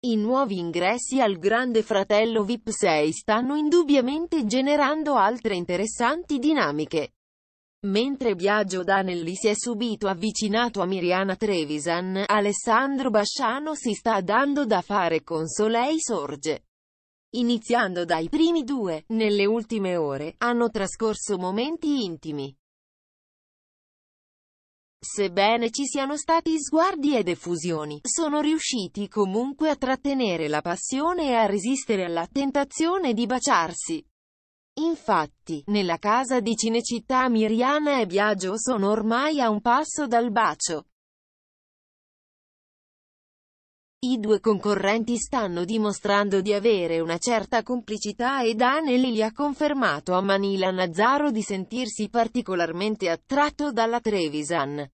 I nuovi ingressi al Grande Fratello VIP 6 stanno indubbiamente generando altre interessanti dinamiche. Mentre Biagio Danelli si è subito avvicinato a Miriana Trevisan, Alessandro Basciano si sta dando da fare con Soleil Sorge. Iniziando dai primi due, nelle ultime ore, hanno trascorso momenti intimi. Sebbene ci siano stati sguardi ed effusioni, sono riusciti comunque a trattenere la passione e a resistere alla tentazione di baciarsi. Infatti, nella casa di Cinecittà Miriana e Biagio sono ormai a un passo dal bacio. I due concorrenti stanno dimostrando di avere una certa complicità e Danelli ha confermato a Manila Nazzaro di sentirsi particolarmente attratto dalla Trevisan.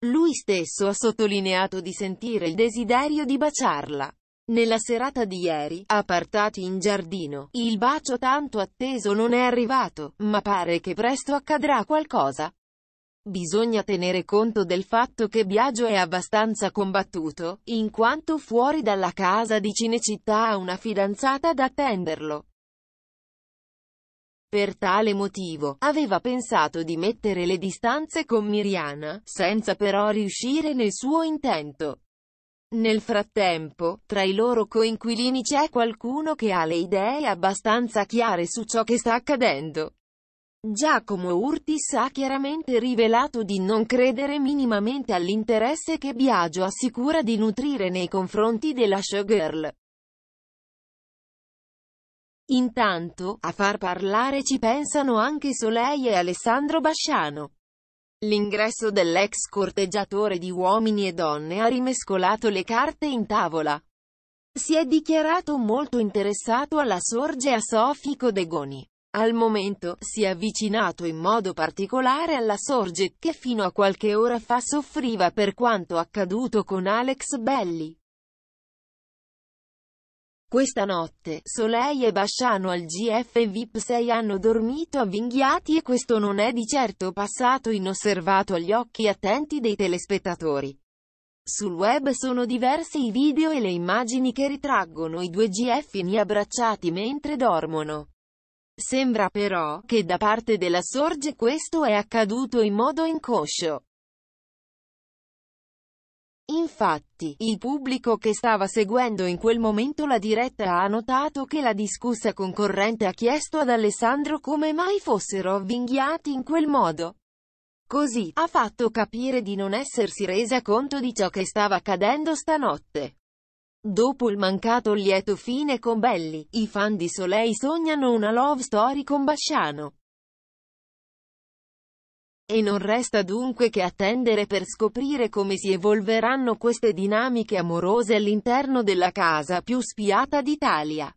Lui stesso ha sottolineato di sentire il desiderio di baciarla. Nella serata di ieri, appartati in giardino, il bacio tanto atteso non è arrivato, ma pare che presto accadrà qualcosa. Bisogna tenere conto del fatto che Biagio è abbastanza combattuto, in quanto fuori dalla casa di Cinecittà ha una fidanzata ad attenderlo. Per tale motivo, aveva pensato di mettere le distanze con Miriana, senza però riuscire nel suo intento. Nel frattempo, tra i loro coinquilini c'è qualcuno che ha le idee abbastanza chiare su ciò che sta accadendo. Giacomo Urtis ha chiaramente rivelato di non credere minimamente all'interesse che Biagio assicura di nutrire nei confronti della showgirl. Intanto, a far parlare ci pensano anche Soleil e Alessandro Basciano. L'ingresso dell'ex corteggiatore di uomini e donne ha rimescolato le carte in tavola. Si è dichiarato molto interessato alla sorge a Sofico Degoni. Al momento, si è avvicinato in modo particolare alla sorge, che fino a qualche ora fa soffriva per quanto accaduto con Alex Belli. Questa notte, Soleil e Basciano al GF VIP 6 hanno dormito avvinghiati e questo non è di certo passato inosservato agli occhi attenti dei telespettatori. Sul web sono diversi i video e le immagini che ritraggono i due GF abbracciati mentre dormono. Sembra però, che da parte della Sorge questo è accaduto in modo inconscio. Infatti, il pubblico che stava seguendo in quel momento la diretta ha notato che la discussa concorrente ha chiesto ad Alessandro come mai fossero avvinghiati in quel modo. Così, ha fatto capire di non essersi resa conto di ciò che stava accadendo stanotte. Dopo il mancato lieto fine con Belli, i fan di Soleil sognano una love story con Basciano. E non resta dunque che attendere per scoprire come si evolveranno queste dinamiche amorose all'interno della casa più spiata d'Italia.